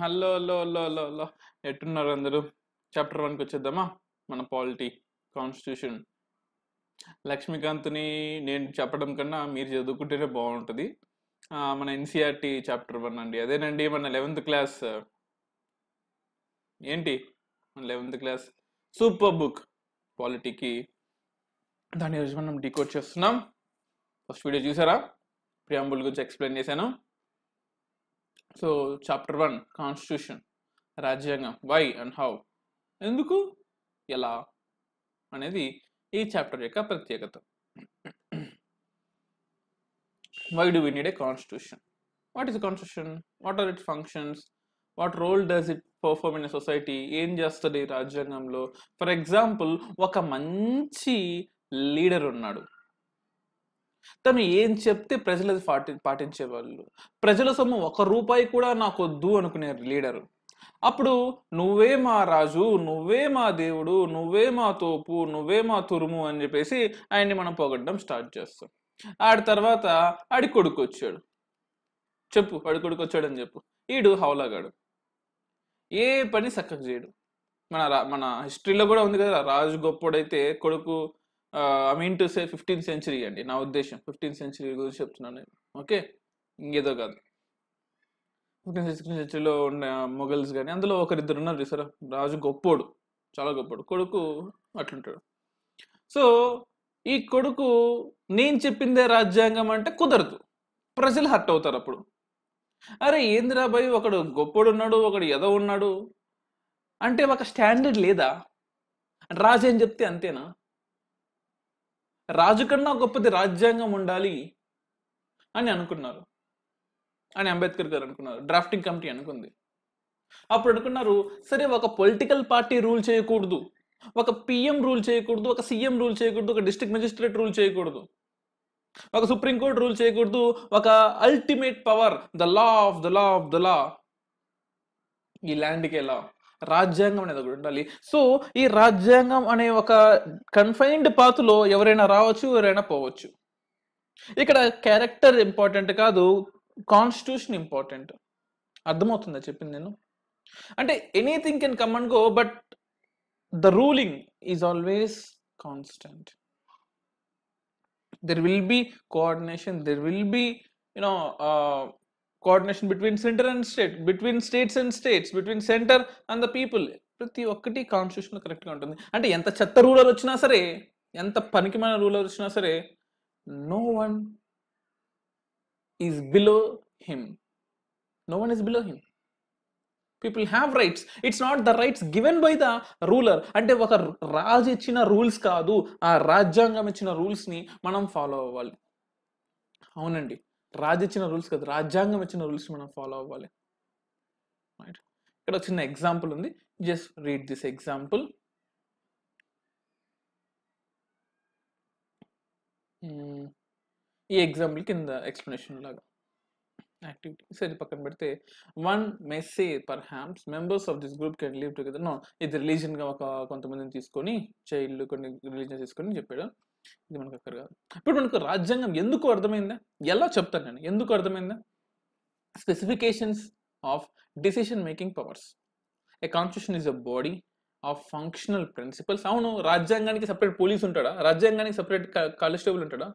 Hello hello hello hello hello. ఎట్టున్నారు అందరూ? Chapter వన్కి వచ్చేద్దామా? మన పాలిటీ కాన్స్టిట్యూషన్ లక్ష్మీకాంత్ని నేను చెప్పడం కన్నా మీరు చదువుకుంటేనే బాగుంటుంది. మన ఎన్సీఆర్టీ చాప్టర్ వన్ అండి. అదేనండి మన లెవెంత్ క్లాస్ ఏంటి? మన లెవెంత్ క్లాస్ సూపర్ బుక్ పాలిటీకి దాని గురించి మనం డీకోడ్ చేస్తున్నాం. ఫస్ట్ వీడియో చూసారా? ప్రియాంబుల్ గురించి ఎక్స్ప్లెయిన్ చేశాను. సో చాప్టర్ వన్ కాన్స్టిట్యూషన్ రాజ్యాంగం వై అండ్ హౌ. ఎందుకు? ఎలా? అనేది ఈ చాప్టర్ యొక్క ప్రత్యేకత. Why do we need a constitution? What is constitution? What are it functions? What role does it perform in society? ఏం చేస్తుంది రాజ్యాంగంలో? ఫర్ ఎగ్జాంపుల్ ఒక మంచి లీడర్ ఉన్నాడు. తను ఏం చెప్తే ప్రజలు అది పాటి పాటించేవాళ్ళు. ప్రజల సొమ్ము ఒక రూపాయి కూడా నాకొద్దు అనుకునే లీడరు. అప్పుడు నువ్వే మా రాజు నువ్వే మా దేవుడు నువ్వే మా తోపు నువ్వే మా తురుము అని చెప్పేసి ఆయన్ని మనం పొగడ్డం స్టార్ట్ చేస్తాం. ఆడి తర్వాత ఆడి కొడుకు వచ్చాడు చెప్పు ఆడి కొడుకు వచ్చాడని చెప్పు. ఈడు హౌలాగాడు. ఏ పని చక్కగా చేయడు. మన రా- మన హిస్టరీలో కూడా ఉంది కదా రాజు గొప్పడైతే కొడుకు I mean to say fifteenth century అండి నా ఉద్దేశం. ఫిఫ్టీన్త్ సెంచరీ గురించి చెప్తున్నాను నేను. ఓకే ఇంకేదో కాదు. ఫిఫ్టీన్త్ సిక్స్టీన్త్ సెంచరీలో ఉన్న మొగల్స్ కానీ అందులో ఒకరిద్దరు ఉన్నారు సార్? రాజు గొప్పోడు. చాలా గొప్పోడు. కొడుకు అట్లుంటాడు. సో ఈ కొడుకు నేను చెప్పిందే రాజ్యాంగం అంటే కుదరదు. ప్రజలు హర్ట్ అవుతారు అప్పుడు. అరే ఏందిరా భయ్? ఒకడు గొప్పోడు ఉన్నాడు ఒకడు ఎదో ఉన్నాడు. అంటే ఒక స్టాండర్డ్ లేదా? రాజు ఏం చెప్తే అంతేనా? రాజు కన్నా గొప్పది రాజ్యాంగం ఉండాలి అని అనుకున్నారు. అని అంబేద్కర్ గారు అనుకున్నారు. డ్రాఫ్టింగ్ కమిటీ అనుకుంది. అప్పుడు అనుకున్నారు సరే ఒక పొలిటికల్ పార్టీ రూల్ చేయకూడదు. ఒక పిఎం రూల్ చేయకూడదు. ఒక సీఎం రూల్ చేయకూడదు. ఒక డిస్ట్రిక్ట్ మెజిస్ట్రేట్ రూల్ చేయకూడదు. ఒక సుప్రీంకోర్టు రూల్ చేయకూడదు. ఒక ultimate power the law of the law of the law. ఈ ల్యాండ్కి లా రాజ్యాంగం అనేది ఒకటి ఉండాలి. సో ఈ రాజ్యాంగం అనే ఒక కన్ఫైన్డ్ పాత్లో ఎవరైనా రావచ్చు ఎవరైనా పోవచ్చు. ఇక్కడ క్యారెక్టర్ ఇంపార్టెంట్ కాదు కాన్స్టిట్యూషన్ ఇంపార్టెంట్ అర్థమవుతుందా చెప్పింది నేను? అంటే anything can come and go but the ruling is always constant there will be coordination there will be you know coordination between centre and state between states and states between centre and the people ప్రతి ఒక్కటి constitution కరెక్ట్గా ఉంటుంది. అంటే ఎంత చెత్త ruler వచ్చినా సరే ఎంత పనికిమైన రూలర్ వచ్చినా సరే no one is below him no one is below him people have rights it's not the rights given by the ruler అంటే ఒక రాజు ఇచ్చిన రూల్స్ కాదు ఆ రాజ్యాంగం ఇచ్చిన రూల్స్ని మనం ఫాలో అవ్వాలి. అవునండి. రాజు ఇచ్చిన రూల్స్ కదా రాజ్యాంగం ఇచ్చిన రూల్స్ మనం ఫాలో అవ్వాలి. రైట్ ఇక్కడ చిన్న ఎగ్జాంపుల్ ఉంది. జస్ట్ రీడ్ దిస్ ఎగ్జాంపుల్ ఈ ఎగ్జాంపుల్ కింద ఎక్స్ప్లెనేషన్ లాగా. యాక్టివిటీ సరే పక్కన పెడితే one may say perhaps members of this group can live together no ఇది రిలీజన్గా ఒక కొంతమందిని తీసుకొని చైల్డ్ కొన్ని రిలీజన్ తీసుకొని చెప్పాడు. ఇది మనకు అక్కడ కాదు ఇప్పుడు మనకు రాజ్యాంగం ఎందుకు అర్థమైందా? ఎలా చెప్తాను నేను? ఎందుకు అర్థమైందా? Specifications of decision making powers a constitution is a body of functional principles అవును రాజ్యాంగానికి సపరేట్ పోలీస్ ఉంటాడా? రాజ్యాంగానికి సపరేట్ కానిస్టేబుల్ ఉంటాడా?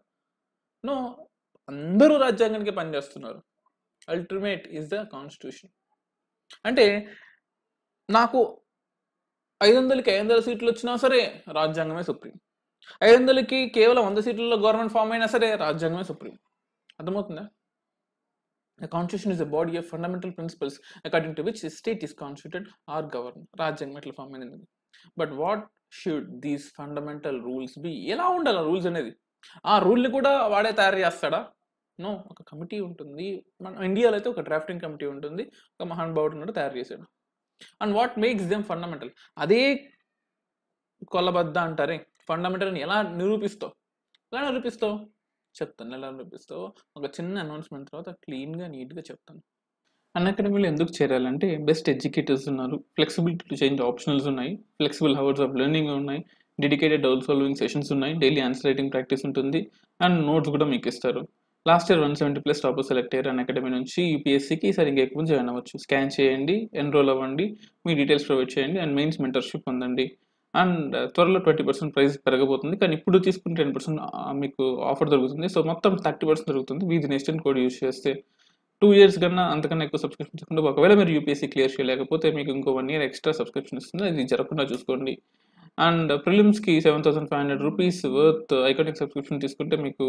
నో అందరూ రాజ్యాంగానికి పనిచేస్తున్నారు అల్టిమేట్ ఈజ్ ద కాన్స్టిట్యూషన్ అంటే నాకు ఐదు వందలకి ఐదు వందల సీట్లు వచ్చినా సరే రాజ్యాంగమే సుప్రీం. ఐదు వందలకి కేవలం వంద సీట్లలో గవర్నమెంట్ ఫామ్ అయినా సరే రాజ్యాంగమే సుప్రీం. అర్థమవుతుందా? The constitution is a body of fundamental principles according to which a state is constituted or governed. రాజ్యాంగం ఎట్లా ఫామ్ అయింది but what should these fundamental rules be ఎలా ఉండాలి రూల్స్ అనేది? ఆ రూల్ని కూడా వాడే తయారు చేస్తాడా? నో ఒక కమిటీ ఉంటుంది. మన ఇండియాలో అయితే ఒక డ్రాఫ్టింగ్ కమిటీ ఉంటుంది. ఒక మహానుభావుడు ఉన్నాడు తయారు చేశాడు. And what makes them fundamental అదే కొలబద్ద అంటారే. ఫండమెంటల్ని ఎలా నిరూపిస్తావు? ఎలా నిరూపిస్తావు? చెప్తాను. ఎలా నిరూపిస్తావు? ఒక చిన్న అనౌన్స్మెంట్ తర్వాత క్లీన్గా నీట్గా చెప్తాను. అన్ అకాడమీలో ఎందుకు చేరాలంటే బెస్ట్ ఎడ్యుకేటర్స్ ఉన్నారు. ఫ్లెక్సిబిలిటీ టు చేంజ్ ఆప్షనల్స్ ఉన్నాయి. ఫ్లెక్సిబుల్ హవర్స్ ఆఫ్ లెర్నింగ్ ఉన్నాయి. డెడికేటెడ్ డౌల్ సాల్వింగ్ సెషన్స్ ఉన్నాయి. డైలీ ఆన్సర్ రైటింగ్ ప్రాక్టీస్ ఉంటుంది. అండ్ నోట్స్ కూడా మీకు ఇస్తారు. Last year one seventy plus topper select అయ్యారు అన్ అకాడమీ నుంచి. యూపీఎస్సీకి ఈసారి ఇంకా ఎక్కువ జాయిన్ అవ్వచ్చు. స్కాన్ చేయండి ఎన్రోల్ అవ్వండి. మీ డీటెయిల్స్ ప్రొవైడ్ చేయండి. అండ్ మెయిన్స్ మెంటర్షిప్ పొందండి. అండ్ త్వరలో ట్వంటీ పర్సెంట్ ప్రైస్ పెరగబోతుంది. కానీ ఇప్పుడు తీసుకుని టెన్ పర్సెంట్ మీకు ఆఫర్ దొరుకుతుంది. సో మొత్తం థర్టీ పర్సెంట్ దొరుకుతుంది. వీధి నెక్స్ట్ కోడ్ యూస్ చేస్తే టూ ఇయర్స్ కన్నా అంతకన్నా ఎక్కువ సబ్స్క్రిప్షన్ తీసుకుంటే ఒకవేళ మీరు యూపీఎస్సీ క్లియర్ చేయలేకపోతే మీకు ఇంకో వన్ ఇయర్ ఎక్స్ట్రా సబ్స్క్రిప్షన్ ఇస్తుంది. అది జరగకుండా చూసుకోండి. And ప్రిలిమ్స్కి seven thousand five hundred rupees worth iconic subscription తీసుకుంటే మీకు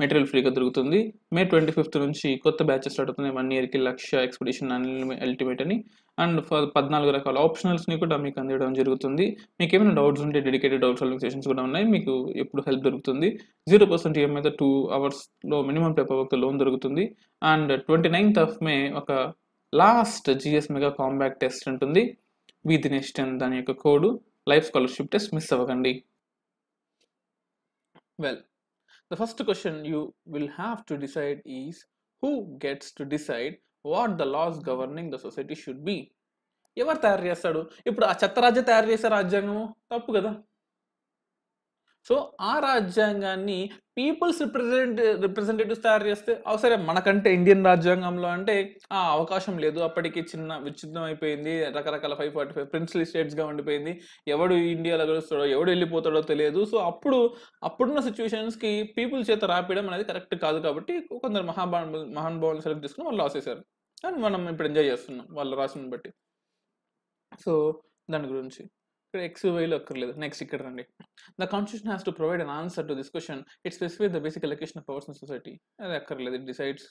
మెటీరియల్ ఫ్రీగా దొరుకుతుంది. మే ట్వంటీ ఫిఫ్త్ నుంచి కొత్త బ్యాచెస్ స్టార్ట్ అవుతుంది వన్ ఇయర్కి లక్ష ఎక్స్పెడిషన్ అల్టిమేట్ అని. అండ్ పద్నాలుగు రకాల ఆప్షనల్స్ని కూడా మీకు అందించడం జరుగుతుంది. మీకు ఏమైనా డౌట్స్ ఉంటే డెడికేటెడ్ డౌట్ సాల్వింగ్ సెషన్స్ కూడా ఉన్నాయి. మీకు ఎప్పుడు హెల్ప్ దొరుకుతుంది. జీరో పర్సెంట్ ఈఎంఐ టూ అవర్స్లో మినిమం పేపర్ వర్క్ లోన్ దొరుకుతుంది. And twenty ninth of May ఒక last GS mega combat test ఉంటుంది. వి దినేష్ టెన్ దాని యొక్క code. Life scholarship test miss అవ్వకండి. Well. The first question you will have to decide is who gets to decide what the laws governing the society should be ఎవరు తయారు చేస్తాడు ఇప్పుడు ఆ చెత్త రాజ్యం తయారు చేసే రాజ్యాంగము తప్పు కదా సో ఆ రాజ్యాంగాన్ని పీపుల్స్ రిప్రజెంట్ రిప్రజెంటేటివ్స్ తయారు చేస్తే అవసరం మనకంటే ఇండియన్ రాజ్యాంగంలో అంటే ఆ అవకాశం లేదు. అప్పటికి చిన్న విచ్ఛిన్నం అయిపోయింది రకరకాల ఫైవ్ ఫార్టీ ఫైవ్ ప్రిన్సిపల్ స్టేట్స్గా ఉండిపోయింది. ఎవడు ఇండియాలో గెలుస్తాడో ఎవడు వెళ్ళిపోతాడో తెలియదు. సో అప్పుడు అప్పుడున్న సిచ్యువేషన్స్కి పీపుల్ చేత రాపడం అనేది కరెక్ట్ కాదు కాబట్టి కొందరు మహాభాను మహానుభావులు సెలెక్ట్ చేసుకుని వాళ్ళు రాసేసారు కానీ మనం ఇప్పుడు ఎంజాయ్ చేస్తున్నాం వాళ్ళు రాసిన బట్టి. సో దాని గురించి. ఇక్కడ ఎక్స్ వైలో అక్కర్లేదు. నెక్స్ట్ ఇక్కడ రండి. The constitution has to provide an answer to this question it specify the basic allocation of powers in society అది అక్కర్లేదు. It decides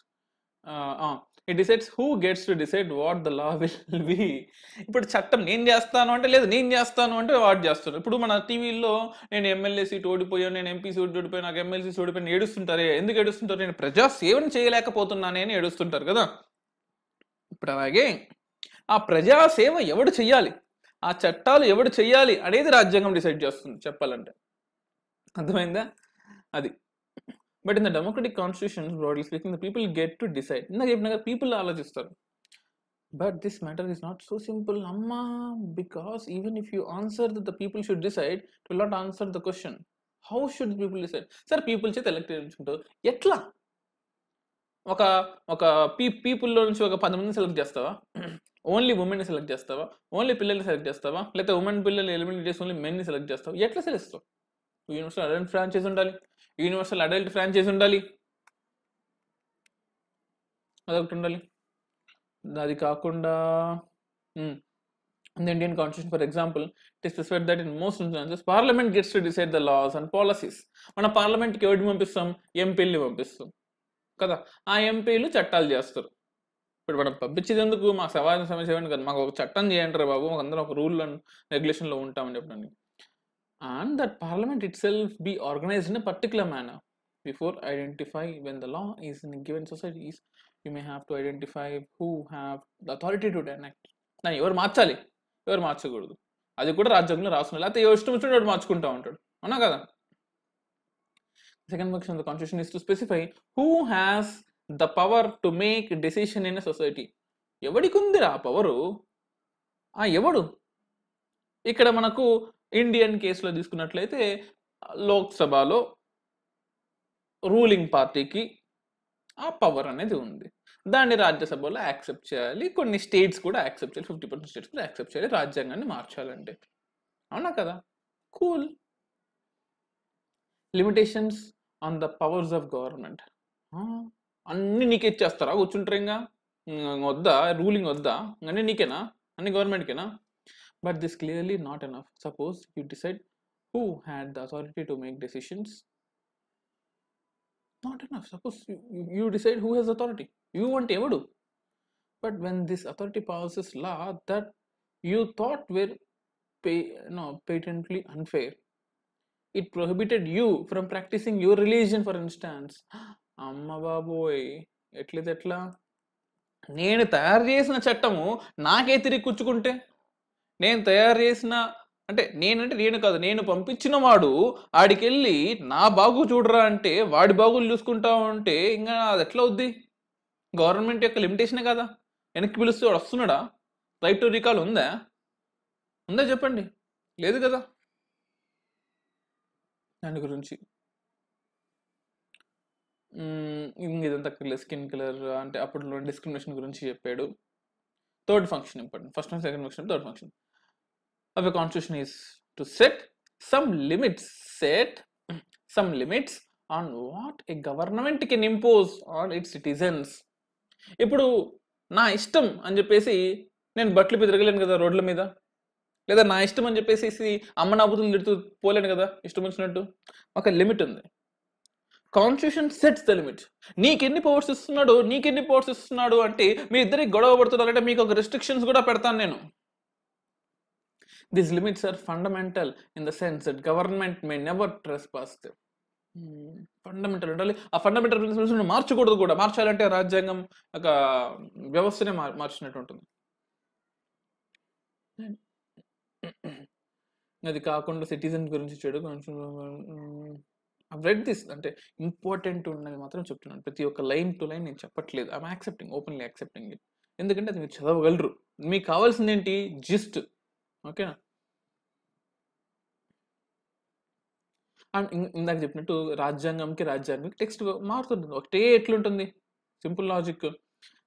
it decides who gets to decide what the law will be ఇప్పుడు చట్టం నేను చేస్తాను అంటే లేదు నేను చేస్తాను అంటే వాడు చేస్తాను ఇప్పుడు మన టీవీలో నేను ఎమ్మెల్యే సీట్ ఓడిపోయాను నేను ఎంపీ సీట్ ఓడిపోయాను నాకు ఎమ్మెల్సీ సీట్ ఓడిపోయాను ఏడుస్తుంటారే? ఎందుకు ఏడుస్తుంటారు? నేను ప్రజా సేవను చేయలేకపోతున్నానే అని ఏడుస్తుంటారు కదా? ఇప్పుడు అలాగే ఆ ప్రజా సేవ ఎవడు చెయ్యాలి? ఆ చట్టాలు ఎవడు చెయ్యాలి అనేది రాజ్యాంగం డిసైడ్ చేస్తుంది చెప్పాలంటే. అర్థమైందా? అది. But in the democratic constitution broadly speaking the people get to decide ఇందాక చెప్పిన కదా పీపుల్ ఆలోచిస్తారు. But this matter is not so simple అమ్మా because even if you answer the people should decide to not answer the question how should people decide sir people చేత elect చేయించుకుంటారు. ఎట్లా? ఒక ఒక పీ పీపుల్లో నుంచి ఒక పది మందిని సెలెక్ట్ చేస్తావా? ఓన్లీ ఉమెన్ని సెలెక్ట్ చేస్తావా? ఓన్లీ పిల్లల్ని సెలెక్ట్ చేస్తావా? లేకపోతే ఉమెన్ పిల్లలు ఎలిమినేట్ చేసి ఓన్లీ మెన్ని సెలెక్ట్ చేస్తావా? ఎట్లా సెలెక్ట్ చేస్తావు? యూనివర్సల్ అడల్ట్ ఫ్రాంచైజ్ ఉండాలి. యూనివర్సల్ అడల్ట్ ఫ్రాంచైజ్ ఉండాలి. అదొకటి ఉండాలి. అది కాకుండా in the Indian Constitution, for example, it is specified that in most instances, Parliament gets to decide the laws and policies. మన పార్లమెంట్కి ఎవరిని పంపిస్తాం? ఎంపీల్ని పంపిస్తాం. కదా? ఆ ఎంపీలు చట్టాలు చేస్తారు. ఇప్పుడు మనం పంపించేది ఎందుకు మాకు సమాజం సమస్య ఏమని కదా? మాకు ఒక చట్టం చేయండి రా బాబు మాకు అందరం ఒక రూల్ అండ్ రెగ్యులేషన్లో ఉంటామని చెప్పడానికి. And that parliament itself be organised in particular manner before identify when the law is in given societies you may have to identify who have the authority to enact దాన్ని ఎవరు మార్చాలి? ఎవరు మార్చకూడదు? అది కూడా రాజ్యాంగంలో రాసుకున్నారు లేకపోతే ఎవరు ఇష్టం వచ్చినట్టు వాడు మార్చుకుంటా ఉంటాడు. అవునా కదా? Second function of the constitution is to specify who has the power to make decision in a society ఎవడికి ఉందిరా ఆ పవరు ఆ ఎవడు? ఇక్కడ మనకు ఇండియన్ కేసులో తీసుకున్నట్లయితే లోక్సభలో రూలింగ్ పార్టీకి ఆ పవర్ అనేది ఉంది. దాన్ని రాజ్యసభలో యాక్సెప్ట్ చేయాలి. కొన్ని స్టేట్స్ కూడా యాక్సెప్ట్ చేయాలి. ఫిఫ్టీ పర్సెంట్ స్టేట్స్ కూడా యాక్సెప్ట్ చేయాలి. రాజ్యాంగాన్ని మార్చాలంటే. అవునా కదా? Cool limitations on the powers of government. అన్నీ నీకే ఇచ్చేస్తారా? కూర్చుంటారు ఇంకా. వద్దా? రూలింగ్ వద్దా? అన్నీ నీకేనా? అన్ని గవర్నమెంట్కేనా? But this clearly not enough suppose you decide who had the authority to make decisions not enough suppose you decide who has authority you అంటే ఎవడు? But when this authority policies law that you thought were pay no patently unfair it prohibited you from practising your religion for instance అమ్మ బాబోయ్! ఎట్లది ఎట్లా నేను తయారు చేసిన చట్టము నాకే తిరిగి కూర్చుకుంటే నేను తయారు చేసిన అంటే నేనంటే నేను కాదు నేను పంపించిన వాడు ఆడికెళ్ళి నా బాగు చూడరా అంటే వాడి బాగులు చూసుకుంటా ఉంటే ఇంకా అది ఎట్లా అవుద్ది? గవర్నమెంట్ యొక్క లిమిటేషనే కదా? వెనక్కి పిలుస్తూ వాడు వస్తున్నాడా? రైట్ టు రికాల్ ఉందా? ఉందా చెప్పండి. లేదు కదా? దాని గురించి. ఇదంతా ఇంక ఇదంతా స్కిన్ కలర్ అంటే అప్పట్లో డిస్క్రిమినేషన్ గురించి చెప్పాడు. Third function important. First and second function third function. అవి constitution is to set some limits set some limits on what a government can impose on its citizens. ఇప్పుడు నా ఇష్టం అని చెప్పేసి నేను బట్టలు మీద తిరగలేను కదా రోడ్ల మీద. లేదా నా ఇష్టం అని చెప్పేసి అమ్మ నాబుతులు తిడుతూ పోలేను కదా ఇష్టం వచ్చినట్టు? ఒక లిమిట్ ఉంది. కాన్స్టిట్యూషన్ సెట్స్ ద లిమిట్ నీకెన్ని పవర్స్ ఇస్తున్నాడు నీకెన్ని పవర్స్ ఇస్తున్నాడు అంటే మీ ఇద్దరికి గొడవ పడుతున్నారంటే మీకు ఒక రెస్ట్రిక్షన్స్ కూడా పెడతాను నేను. This limits are fundamental in the sense that government may never trespass fundamental ఉండాలి. ఆ ఫండమెంటల్ ప్రిన్సిపల్స్ మార్చకూడదు కూడా. మార్చాలంటే రాజ్యాంగం ఒక వ్యవస్థనే మార్- మార్చినట్టు ఉంటుంది. అది కాకుండా సిటిజన్ గురించి చెడు రెడ్ దిస్ అంటే ఇంపార్టెంట్ ఉన్నది మాత్రం చెప్తున్నాను. ప్రతి ఒక్క లైన్ టు లైన్ నేను చెప్పట్లేదు. I'm accepting openly accepting it ఎందుకంటే అది మీరు చదవగలరు. మీకు కావాల్సింది ఏంటి? జిస్ట్ ఓకేనా అండ్ ఇందాక చెప్పినట్టు రాజ్యాంగంకి రాజ్యాంగంకి టెక్స్ట్ మారుతుంటుంది ఒకటే ఎట్లుంటుంది? Simple logic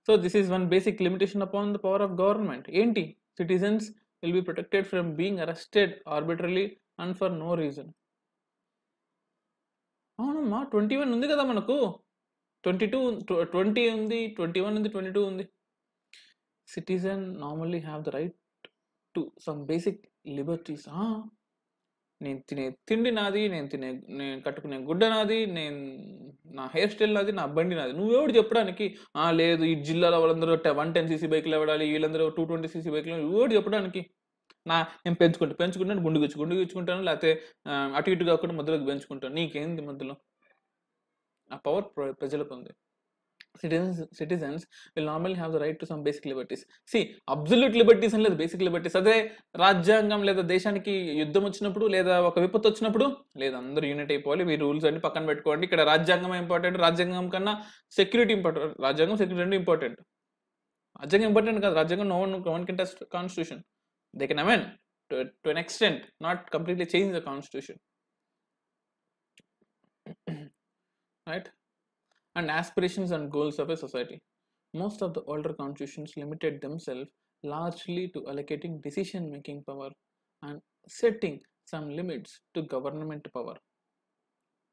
so this is one basic limitation upon the power of government ఏంటి? Citizens will be protected from being arrested arbitrarily and for no reason అవునమ్మా ట్వంటీ వన్ ఉంది కదా మనకు. ట్వంటీ టూ ట్వంటీ ఉంది twenty one ఉంది twenty two ఉంది citizen normally have the right to some basic liberties నేను తినే తిండి నాది నేను తినే నేను కట్టుకునే గుడ్డ నాది నేను నా హెయిర్ స్టైల్ నాది నా బండి నాది. నువ్వెవడు చెప్పడానికి? "ఆ, లేదు ఈ జిల్లాలో వాళ్ళందరూ వన్ టెన్ సీసీ బైక్లు ఇవ్వడాలి వీళ్ళందరూ టూ ట్వంటీ సీసీ బైక్లు ఎవడు చెప్పడానికి? నా నేను పెంచుకుంటా పెంచుకుంటాను గుండు గుచ్చు గుండు గుచ్చుకుంటాను లేకపోతే అటు ఇటు కాకుండా మధ్యలోకి పెంచుకుంటాను. నీకేంది మధ్యలో? ఆ పవర్ ప్రజలకు ఉంది. Citizens citizens will normally have the right to some basic liberties see absolute liberties అని లేదు బేసిక్ లిబర్టీస్ అదే రాజ్యాంగం లేదా దేశానికి యుద్ధం వచ్చినప్పుడు లేదా ఒక విపత్తు వచ్చినప్పుడు లేదా అందరూ యూనిట్ అయిపోవాలి మీ రూల్స్ అన్ని పక్కన పెట్టుకోండి. ఇక్కడ రాజ్యాంగం ఇంపార్టెంట్ రాజ్యాంగం కన్నా సెక్యూరిటీ ఇంపార్టెంట్ రాజ్యాంగం సెక్యూరిటీ రెండు ఇంపార్టెంట్ రాజ్యాంగం ఇంపార్టెంట్ కాదు రాజ్యాంగం no one one can test constitution they can amend to to an extent not completely change the constitution right and aspirations and goals of a society. Most of the older constitutions limited themselves largely to allocating decision making power and setting some limits to government power.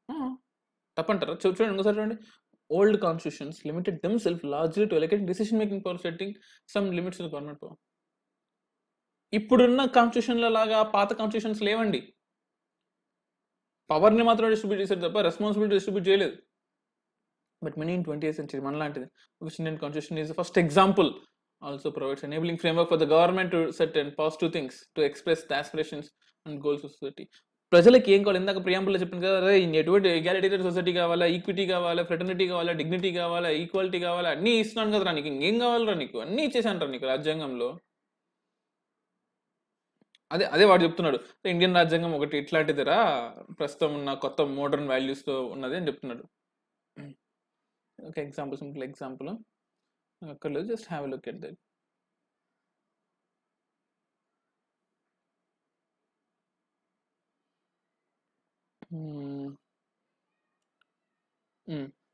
Ah, తప్పంటారా చూ- చూడండి ఇంకోసారి చూడండి old constitutions limited themselves largely to allocating decision making power setting some limits to government power ఇప్పుడున్న కాన్స్టిట్యూషన్ల లాగా పాత constitutions లేవండి పవర్ని మాత్రం డిస్ట్రిబ్యూట్ చేశారు తప్ప రెస్పాన్సిబిలిటీ డిస్ట్రిబ్యూట్ చేయలేదు but many in 20th century మనలాంటిది. which Indian constitution is the first example. Also provides enabling framework for the government to set and positive things to express the aspirations and goals of society. ప్రజలకు ఏం కావాలి? ఇందాక ప్రియాంబుల్లో చెప్పింది కదా అరే ఎటువంటి egalitarian society కావాలా? ఈక్విటీ కావాలా? ఫ్రెటర్నిటీ కావాలా? డిగ్నిటీ కావాలా? ఈక్వాలిటీ కావాలా? అన్నీ ఇస్తున్నాను కదరా నీకు. ఇంకేం కావాలరా నీకు? అన్నీ ఇచ్చేసాను రా నీకు రాజ్యాంగంలో. అదే అదే వాడు చెప్తున్నాడు. ఇండియన్ రాజ్యాంగం ఒకటి ఇట్లాంటిదిరా. ప్రస్తుతం ఉన్న కొత్త మోడర్న్ వాల్యూస్తో ఉన్నది అని చెప్తున్నాడు. ఒక ఎగ్జాంపుల్ సింపుల్ ఎగ్జాంపుల్ అక్కర్లేదు just have look at that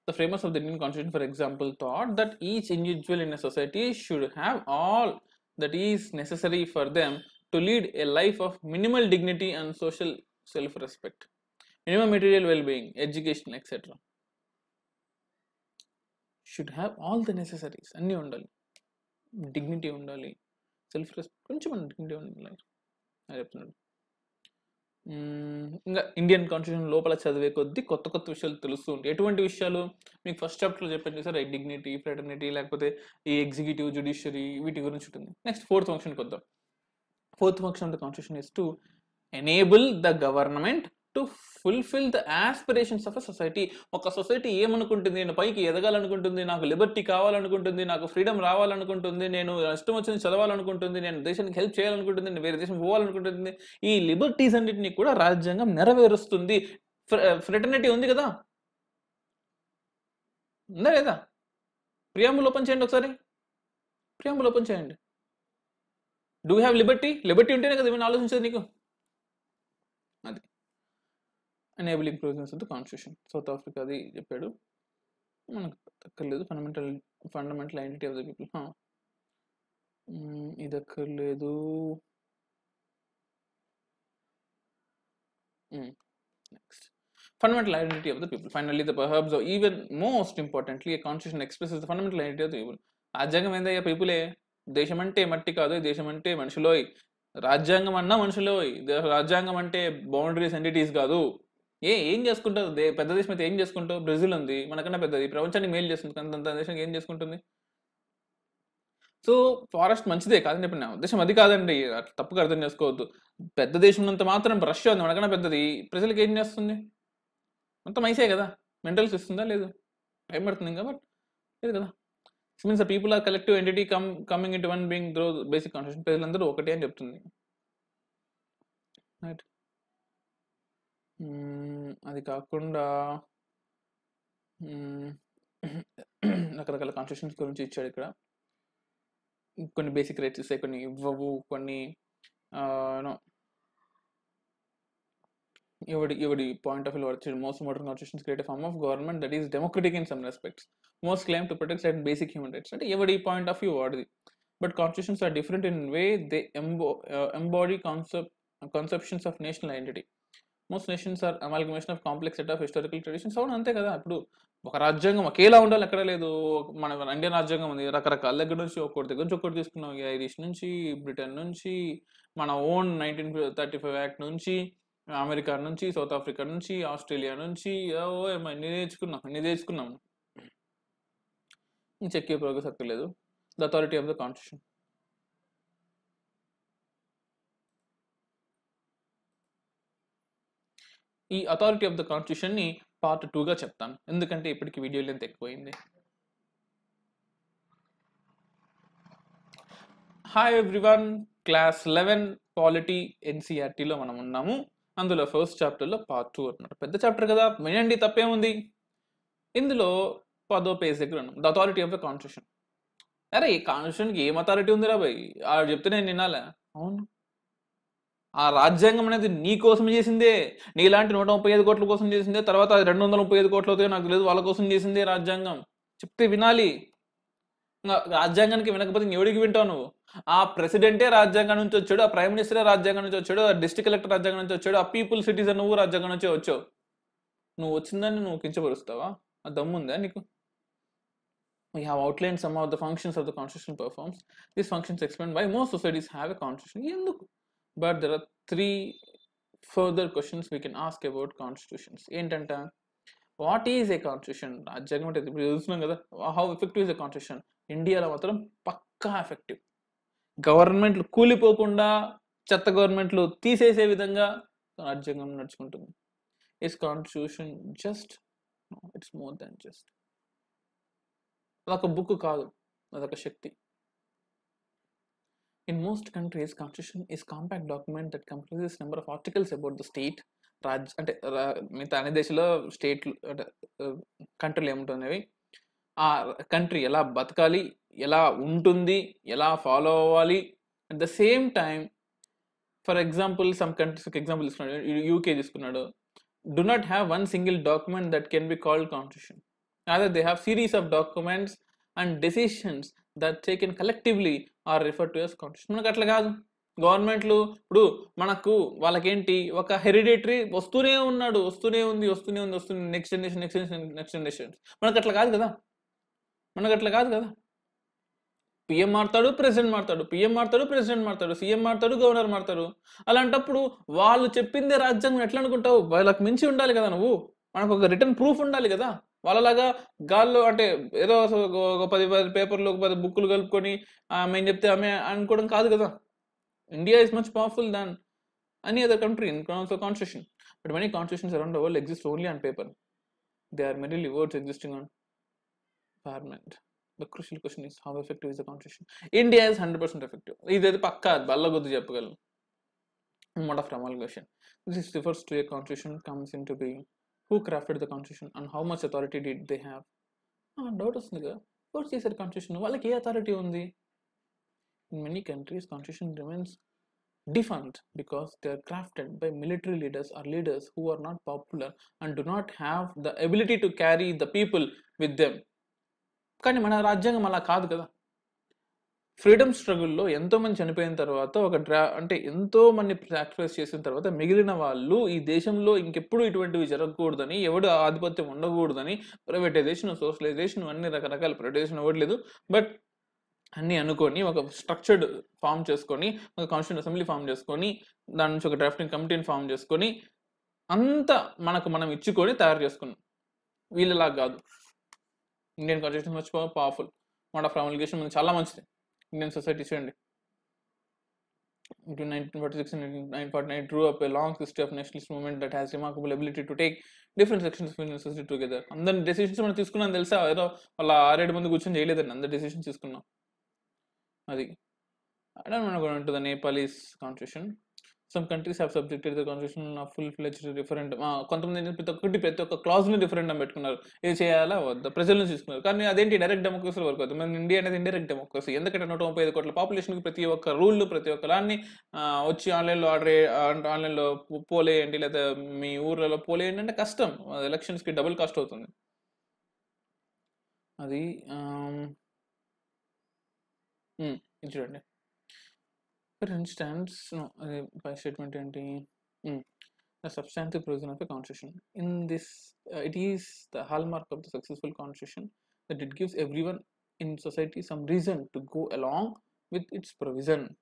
The framers of the Indian Constitution, for example, thought that each individual in a society should have all that is necessary for them to lead a life of minimal dignity and social self respect, minimum material well being, education, etc. Should have all the necessaries అన్నీ ఉండాలి. Dignity ఉండాలి. Self respect కొంచెం dignity ఉండాలి అని చెప్తున్నాడు. ఇంకా Indian constitution లోపల చదివే కొద్దీ కొత్త కొత్త విషయాలు తెలుస్తూ ఉంటాయి. ఎటువంటి విషయాలు? మీకు ఫస్ట్ చాప్టర్లో చెప్పాను చూసారు? డిగ్నిటీ ఫ్రెటర్నిటీ లేకపోతే ఈ ఎగ్జిక్యూటివ్ జుడిషియరీ వీటి గురించి ఉంటుంది. నెక్స్ట్ ఫోర్త్ ఫంక్షన్కి వద్దాం. Fourth function of the constitution is to enable the government to fulfil the aspirations of a society. ఒక సొసైటీ ఏమనుకుంటుంది? నేను పైకి ఎదగాలనుకుంటుంది. నాకు లిబర్టీ కావాలనుకుంటుంది. నాకు ఫ్రీడమ్ రావాలనుకుంటుంది. నేను ఇష్టం వచ్చింది చదవాలనుకుంటుంది. నేను దేశానికి హెల్ప్ చేయాలనుకుంటుంది. నేను వేరే దేశం పోవాలనుకుంటుంది. ఈ లిబర్టీస్ అన్నింటినీ కూడా రాజ్యాంగం నెరవేరుస్తుంది. ఫ్రెటర్నిటీ ఉంది కదా? ఉందా లేదా? ప్రియాంబుల్ ఓపెన్ చేయండి ఒకసారి. ప్రియాంబుల్ ఓపెన్ చేయండి. Do have liberty? లిబర్టీ ఉంటేనే కదా ఏమైనా ఆలోచించేది నీకు? Enabling provisions of the constitution South ఆఫ్రికాది చెప్పాడు. మనకు అక్కర్లేదు. Fundamental fundamental identity of the people ఇది అక్కర్లేదు next fundamental identity of the people. Finally, the perhaps or even most importantly, a constitution expresses the fundamental identity of the people. రాజ్యాంగం ఏందయ్యా పీపులే? దేశం అంటే మట్టి కాదు దేశం అంటే మనుషులోయ్. రాజ్యాంగం అన్నా మనుషులోయ్. రాజ్యాంగం అంటే బౌండరీస్ ఎంటిటీస్ కాదు. ఏ ఏం చేసుకుంటారు? దే పెద్ద దేశం అయితే ఏం చేసుకుంటావు బ్రెజిల్ ఉంది. మనకన్నా పెద్దది. ప్రపంచానికి మేలు చేస్తుంది. అంత అంత దేశం ఏం చేసుకుంటుంది? సో ఫారెస్ట్ మంచిదే కాదని చెప్పిన. నా ఉద్దేశం అది కాదండి. అట్లా తప్పుగా అర్థం చేసుకోవద్దు. పెద్ద దేశం మాత్రం రష్యా ఉంది. మనకన్నా పెద్దది. ప్రజలకు ఏం చేస్తుంది? మొత్తం ఐసే కదా? మెంటల్స్ ఇస్తుందా? లేదు. టైం పడుతుంది ఇంకా బట్ లేదు కదా? Means people are collective entity come coming in one being grow basic constitution ప్రజలందరూ ఒకటే అని చెప్తుంది. రైట్ అది కాకుండా రకరకాల కాన్స్టిట్యూషన్స్ గురించి ఇచ్చాడు ఇక్కడ. కొన్ని బేసిక్ రైట్స్ ఇస్తాయి కొన్ని ఇవ్వవు కొన్ని ఎవడి ఎవడి పాయింట్ ఆఫ్ వ్యూ వచ్చి most modern constitutions create form of government that is democratic in some respects most claim to protect and basic human rights అంటే ఎవడి పాయింట్ ఆఫ్ వ్యూ వాడిది. But constitutions are different in way they ఎంబో embody concept conceptions of national identity most nations are amalgamation of complex set of historical traditions అవును అంతే కదా. ఇప్పుడు ఒక రాజ్యాంగం ఒకేలా ఉండాలి ఎక్కడ లేదు. మన ఇండియన్ రాజ్యాంగం ఉంది. రకరకాల దగ్గర నుంచి ఒక్కొక్కటి దగ్గర నుంచి ఒక్కటి తీసుకున్నాం. ఈ ఐరిష్ నుంచి బ్రిటన్ నుంచి మన own nineteen thirty five act నుంచి అమెరికా నుంచి సౌత్ ఆఫ్రికా నుంచి ఆస్ట్రేలియా నుంచి ఓ ఏమో అన్ని నేర్చుకున్నాం అన్ని నేర్చుకున్నాం. చెక్కే ప్రోగ్రెస్ అక్కర్లేదు the authority of the constitution ఈ అథారిటీ ఆఫ్ ద కాన్స్టిట్యూషన్ని పార్ట్ టూగా చెప్తాను. ఎందుకంటే ఇప్పటికి వీడియో లెంత్ ఎక్కువైంది. Hi everyone class eleven polity ఎన్సీఆర్టీలో మనం ఉన్నాము. అందులో ఫస్ట్ చాప్టర్లో పార్ట్ టూ అనమాట పెద్ద చాప్టర్ కదా వినండి తప్పేముంది ఇందులో పదో పేజ్ దగ్గర ఉన్నాం. The authority of the constitution అరే ఈ కాన్స్టిట్యూషన్కి ఏం అథారిటీ ఉందిరా భయ్ ఆడు చెప్తే నేను వినాలా? అవును. ఆ రాజ్యాంగం అనేది నీ కోసం చేసిందే నీలాంటి నూట ముప్పై ఐదు కోట్ల కోసం చేసిందే తర్వాత అది రెండు వందల ముప్పై ఐదు కోట్లు అవుతాయో నాకు లేదు వాళ్ళ కోసం చేసిందే రాజ్యాంగం. చెప్తే వినాలి. రాజ్యాంగానికి వినకపోతే ఎవడికి వింటావు నువ్వు? ఆ ప్రెసిడెంటే రాజ్యాంగం నుంచి వచ్చాడు ఆ ప్రైమ్ మినిస్టరే రాజ్యాంగం నుంచి వచ్చాడు ఆ డిస్ట్రిక్ట్ కలెక్టర్ రాజ్యాంగం నుంచి వచ్చాడు ఆ పీపుల్ సిటిజన్ నువ్వు రాజ్యాంగం నుంచి వచ్చావు. నువ్వు వచ్చిందని నువ్వు కించపరుస్తావా? ఆ దమ్ముందా నీకు? We have outlined some of the functions of the constitution performs. These functions by why most societies have a constitution. But But there are three further questions we can ask about constitutions. ఏంటంట what is a constitution రాజ్యాంగం అంటే ఇప్పుడు చూస్తున్నాం కదా how effective is a constitution ఇండియాలో మాత్రం పక్కా effective గవర్నమెంట్లు కూలిపోకుండా చెత్త గవర్నమెంట్లు తీసేసే విధంగా రాజ్యాంగం నడుచుకుంటుంది. Is constitution just it's more than just అదొక బుక్ కాదు అదొక శక్తి. In most countries, constitution is compact document that comprises number of articles about the state. Raj అంటే మిగతా అన్ని దేశాల్లో స్టేట్ అంటే కంట్రీలు ఏముంటున్నవి ఆ కంట్రీ ఎలా బతకాలి ఎలా ఉంటుంది ఎలా ఫాలో అవ్వాలి at the same time for example some countries ఒక ఎగ్జాంపుల్ తీసుకున్నాడు యూకే తీసుకున్నాడు do not have one single document that can be called constitution అదే they have series of documents and decisions that taken collectively are refer to as constitution మనకు అట్లా కాదు. గవర్నమెంట్లు ఇప్పుడు మనకు వాళ్ళకేంటి? ఒక హెరిడేటరీ వస్తూనే ఉన్నాడు వస్తూనే ఉంది వస్తూనే ఉంది వస్తుంది next generation next generation next generation మనకు అట్లా కాదు కదా? మనకు అట్లా కాదు? కదా పిఎం మారుతాడు ప్రెసిడెంట్ మారుతాడు. పిఎం మారుతాడు ప్రెసిడెంట్ మారుతాడు. సీఎం మారుతాడు గవర్నర్ మారుతాడు. అలాంటప్పుడు వాళ్ళు చెప్పిందే రాజ్యాంగం ఎట్లా అనుకుంటావు వాళ్ళకి మించి ఉండాలి కదా నువ్వు? మనకు ఒక రిటర్న్ ప్రూఫ్ ఉండాలి కదా? వాళ్ళలాగా గాల్లో అంటే ఏదో ఒక- పది పది పేపర్లు ఒక పది బుక్కులు కలుపుకొని ఆమె ఏం చెప్తే ఆమె అనుకోవడం కాదు కదా. India is much powerful than any other country in terms of constitution but many constitutions around the world exist only on paper they are mere words existing on parliament the crucial question is how effective is the constitution India is hundred percent effective ఇదైతే పక్కా బల్ల గుద్దు చెప్పగలను. Mode of question this refers to a constitution comes into be who crafted the constitution and how much authority did they have doubt వస్తుంది కదా ఎవరు చేశారు constitution వాళ్ళకి ఏ అథారిటీ ఉంది in many countries constitution remains defunct because they are crafted by military leaders or leaders who are not popular and do not have the ability to carry the people with them కానీ మన రాజ్యాంగం అలా కాదు కదా freedom స్ట్రగుల్లో ఎంతో మంది చనిపోయిన తర్వాత ఒక డ్రా అంటే ఎంతోమంది సాక్రిఫైస్ చేసిన తర్వాత మిగిలిన వాళ్ళు ఈ దేశంలో ఇంకెప్పుడు ఇటువంటివి జరగకూడదని ఎవడు ఆధిపత్యం ఉండకూడదని ప్రైవేటైజేషన్ సోషలైజేషన్ అన్ని రకరకాల ప్రైవేటైజేషన్ అవ్వట్లేదు. బట్ అన్నీ అనుకొని ఒక స్ట్రక్చర్డ్ ఫామ్ చేసుకొని ఒక కాన్స్టిట్యూన్ అసెంబ్లీ ఫామ్ చేసుకొని దాని నుంచి ఒక డ్రాఫ్టింగ్ కమిటీని ఫామ్ చేసుకొని అంతా మనకు మనం ఇచ్చుకొని తయారు చేసుకున్నాం. వీళ్ళలా కాదు. ఇండియన్ కాన్స్టిట్యూషన్ వచ్చి పవర్ఫుల్ మోడ్ ఆఫ్ ప్రామల్గేషన్ చాలా మంచిది. ఇండియన్ సొసైటీ చూడండి. Nineteen forty six nine forty nine drew up a long history of nationalist movement that has remarkable ability to take different sections of Indian society together అందరి decisions మనం తీసుకున్నాం తెలుసా? ఏదో వాళ్ళ ఆరేడు మంది కూర్చొని చేయలేదండి. అందరి డెసిషన్స్ తీసుకున్నాం. అది. అడగ the Nepalese constitution some countries have subjected the constitution full subjected the కొంతమంది ఏంటంటే ప్రతి ఒక్కటి ప్రతి ఒక్క క్లాజ్ని రిఫరెండం పెట్టుకున్నారు. ఏ చేయాలా వద్ద? ప్రజలను చూసుకున్నారు. తీసుకున్నారు కానీ అదేంటి? డైరెక్ట్ డెమోక్రసీ వరకు అవుతుంది మన ఇండియా అనేది ఇండైరెక్ట్ డెమోక్రసీ ఎందుకంటే నూట ముప్పై ఐదు కోట్ల పాపులేషన్కి ప్రతి ఒక్క రూల్ ప్రతి ఒక్క దాన్ని వచ్చి ఆన్లైన్లో ఆర్డర్ ఆన్లైన్లో పోలేయండి లేదా మీ ఊర్లలో పోలేయండి అంటే కష్టం. ఎలక్షన్స్కి డబుల్ కాస్ట్ అవుతుంది. అది చూడండి. For instance, no, uh, by statement 20, mm, the substantive provision of a constitution In this, uh, it is the hallmark of the successful constitution that it gives everyone in society some reason to go along with its provision.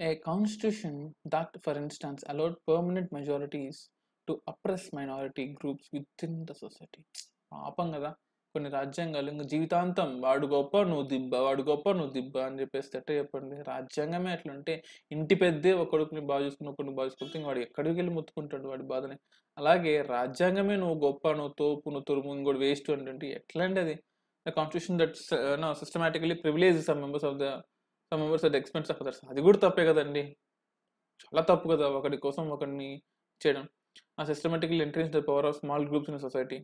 A constitution that, for instance, allowed permanent majorities to oppress minority groups within the society. కొన్ని రాజ్యాంగాలు ఇంకా జీవితాంతం వాడు గొప్ప నువ్వు దిబ్బ వాడు గొప్ప నువ్వు దిబ్బ అని చెప్పేసి ఎట్ట చెప్పండి. రాజ్యాంగమే అట్లుంటే ఇంటి పెద్దే ఒకడుకుని బాగా చూసుకుని ఒకరిని బాగా చూసుకుంటే ఇంకా వాడు ఎక్కడికి వెళ్ళి ముత్తుకుంటాడు వాడి బాధని. అలాగే రాజ్యాంగమే నువ్వు గొప్ప నువ్వు తోపు నువ్వు తురుము ఇంకోటి వేస్ట్ అంటే ఎట్లా అండి అది? The constitution that systematically privilege some members of the some members at expense of others అది కూడా తప్పే కదండి. చాలా తప్పు కదా ఒకటి కోసం ఒకరిని చేయడం. ఆ systematically entrench the power of small groups in society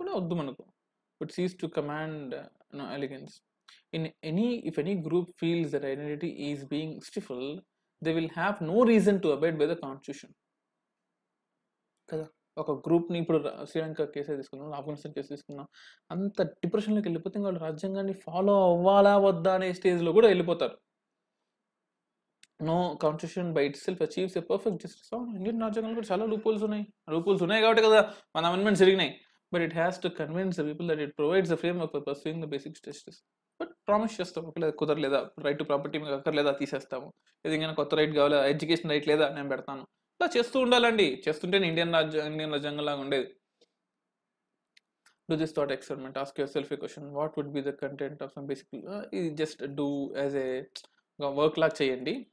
కూడా వద్దు మనకు. But ceases to command allegiance in any if any group feels that identity is being stifled they will have no reason to abide by the constitution కదా? ఒక గ్రూప్ని ఇప్పుడు శ్రీలంక కేసే తీసుకున్నాం Afghanistan case తీసుకున్నాం అంత డిప్రెషన్లోకి వెళ్ళిపోతే వాళ్ళు రాజ్యాంగాన్ని ఫాలో అవ్వాలా వద్దా అనే స్టేజ్లో కూడా వెళ్ళిపోతారు. No constitution by itself achieves a perfect justice Indian రాజ్యాంగంలో కూడా చాలా లూపోల్స్ ఉన్నాయి. లూపోల్స్ ఉన్నాయి కాబట్టి కదా మన అమెండ్మెంట్స్ జరిగినాయి. But it has to convince the people that it provides the frame for pursuing the basic justice but promise చేస్తాం ఒకవేళ కుదరలేదా? రైట్ టు ప్రాపర్టీ మీకు అక్కర్లేదా? తీసేస్తాము. ఇది కొత్త రైట్ కావాలా? ఎడ్యుకేషన్ రైట్ లేదా? నేను పెడతాను. ఇలా చేస్తూ ఉండాలండి. చేస్తుంటే ఇండియన్ రాజ్య ఇండియన్ రాజ్యాంగం లాగా ఉండేది. Do this thought experiment ask yourself question. What would be the content of some basic ఇది just do as a work లాగా చేయండి.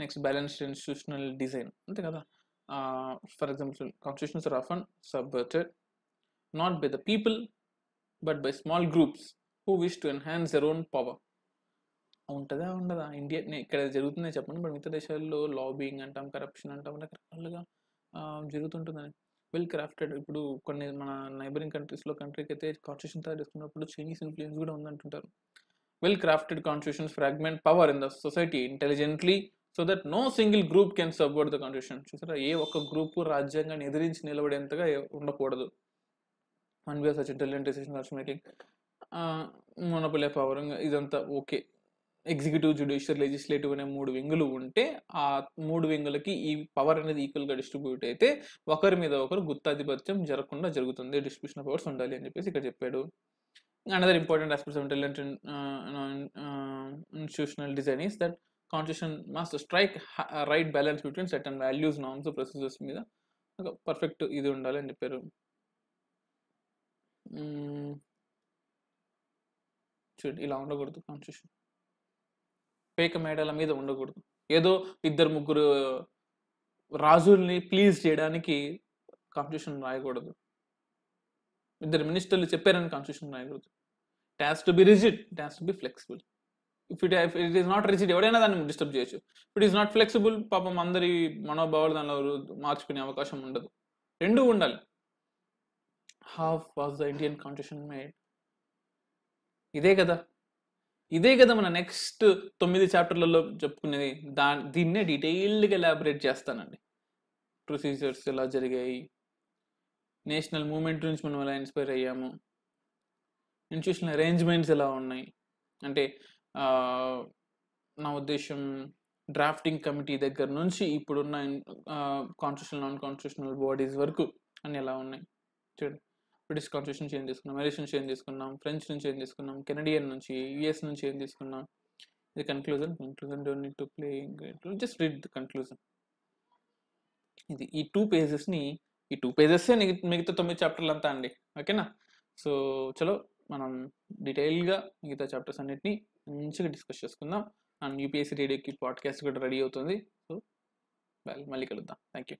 నెక్స్ట్ బ్యాలెన్స్డ్ ఇన్స్టిట్యూషనల్ డిజైన్ అంతే కదా? For example constitutions are often subverted not by the people but by small groups who wish to enhance their own power ఉంటుందా? ఉండదా? India ఇక్కడ జరుగుతుందే చెప్పండి. But మిగతా దేశాల్లో లాబింగ్ అంటాం కరప్షన్ అంటాం రకరకాలుగా జరుగుతుంటుందని. వెల్ క్రాఫ్టెడ్ ఇప్పుడు కొన్ని మన నైబరింగ్ కంట్రీస్లో కంట్రీకి అయితే కాన్స్టిట్యూషన్ తయారు చేసుకున్నప్పుడు చైనీస్ ఇన్ఫ్లుయెన్స్ కూడా ఉందంటుంటారు. Well crafted constitutions fragment power in the society intelligently so that no single group can subvert the constitution చూసారా? ఏ ఒక్క గ్రూప్ రాజ్యాంగాన్ని ఎదిరించి నిలబడేంతగా ఉండకూడదు. One be such intelligent decision cost making monopoly power ఇదంతా ఓకే. ఎగ్జిక్యూటివ్ జుడిషియల్ లెజిస్లేటివ్ అనే మూడు వింగులు ఉంటే ఆ మూడు వింగులకి ఈ పవర్ అనేది ఈక్వల్గా డిస్ట్రిబ్యూట్ అయితే ఒకరి మీద ఒకరు గుత్తాధిపత్యం జరగకుండా జరుగుతుంది. డిస్ట్రిబ్యూషన్ ఆఫ్ పవర్స్ ఉండాలి అని చెప్పేసి ఇక్కడ చెప్పాడు. Another important aspects of intelligent institutional design is that constitution must strike right balance between set and values norms procedures మీద. ఒక పర్ఫెక్ట్ ఇది ఉండాలి అని చెప్పారు. చూడు ఇలా ఉండకూడదు కాన్స్టిట్యూషన్ పేక మేడల మీద ఉండకూడదు. ఏదో ఇద్దరు ముగ్గురు రాజుల్ని ప్లీజ్ చేయడానికి కాన్స్టిట్యూషన్ రాయకూడదు. ఇద్దరు మినిస్టర్లు చెప్పారని కాన్స్టిట్యూషన్ రాయకూడదు. It's to be rigid it's to be flexible if it it is not rigid ఎవడైనా దాన్ని డిస్టర్బ్ చేయొచ్చు. ఇట్ ఈస్ నాట్ ఫ్లెక్సిబుల్ పాపం అందరి మనోభావాలు దానిలో మార్చుకునే అవకాశం ఉండదు. రెండూ ఉండాలి. How was the Indian constitution made ఇదే కదా. ఇదే కదా మన నెక్స్ట్ తొమ్మిది చాప్టర్లలో చెప్పుకునేది. దా దీన్నే డీటెయిల్డ్గా ఎలాబరేట్ చేస్తానండి. ప్రొసీజర్స్ ఎలా జరిగాయి. నేషనల్ మూమెంట్ నుంచి మనం ఎలా ఇన్స్పైర్ అయ్యాము. ఇన్స్టిట్యూషనల్ అరేంజ్మెంట్స్ ఎలా ఉన్నాయి. అంటే నా ఉద్దేశం డ్రాఫ్టింగ్ కమిటీ దగ్గర నుంచి ఇప్పుడున్న కాన్స్టిట్యూషనల్ నాన్ కాన్స్టిట్యూషనల్ బాడీస్ వరకు అని ఎలా ఉన్నాయి. చూడండి. బ్రిటిష్ కాన్స్టిట్యూషన్ చేంజ్ తీసుకున్నాం? అమెరికన్ చేంజ్ తీసుకున్నాం? ఫ్రెంచ్ నుంచి ఏం తీసుకున్నాం? కెనడియన్ నుంచి యుఎస్ నుంచి ఏం తీసుకున్నాం? ఇది conclusion conclusion don't need to play just read the conclusion ఇది ఈ టూ పేజెస్ని ఈ టూ పేజెస్ మిగతా తొమ్మిది చాప్టర్లు అంతా అండి. ఓకేనా సో చలో మనం డీటెయిల్గా మిగతా చాప్టర్స్ అన్నిటిని మంచిగా డిస్కస్ చేసుకుందాం. అండ్ యూపీఎస్సీ రేడియోకి పాడ్కాస్ట్ కూడా రెడీ అవుతుంది. సో మళ్ళీ కలుద్దాం. Thank you